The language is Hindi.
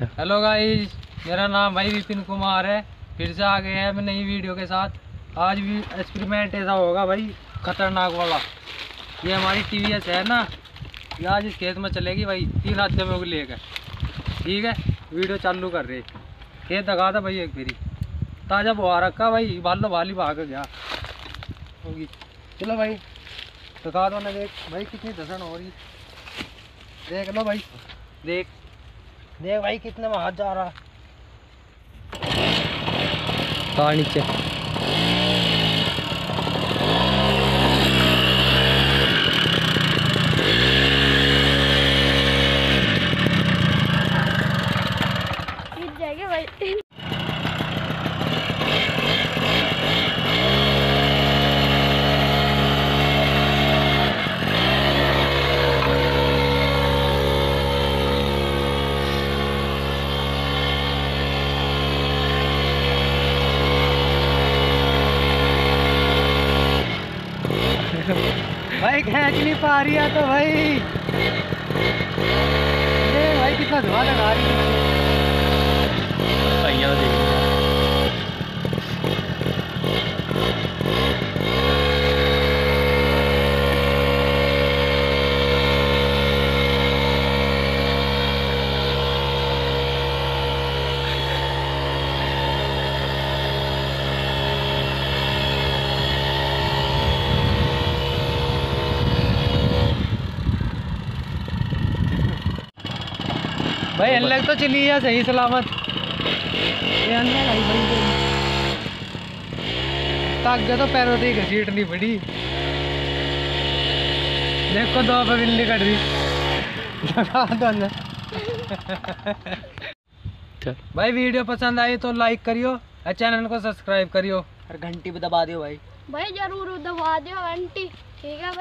अच्छा। हेलो गाइस मेरा नाम भाई विपिन कुमार है। फिर से आ गए हैं मैं नई वीडियो के साथ। आज भी एक्सपेरिमेंट ऐसा होगा भाई, खतरनाक वाला। ये हमारी टी वी एस है ना? ये आज इस खेत में चलेगी भाई। तीन हाथ में लेकर। ठीक है? वीडियो चालू कर रहे। खेत दगा था भाई एक फिरी ताज़ा बुआ रखा भाई। बालो बाली भाग गया। होगी। चलो भाई। दिखा दो ना देख। भाई कितनी धसन हो रही। देख लो भाई। देख। देख भाई कितने में हाथ जा रहा है। नीचे। भाई खेच नहीं पा रही है तो भाई। ये भाई, कितना धुआँ लगा रही है भैया देख भाई अलग तो चली है सही सलामत। ये अंदर आई भाई तक गया तो पैरों से ही घसीट नहीं पड़ी देखो दो पे बिल्ली कट रही लगा दो। भाई वीडियो पसंद आई तो लाइक करियो और चैनल को सब्सक्राइब करियो। और घंटी भी दबा दियो भाई। भाई ज़रूर दबा दियो आंटी। ठीक है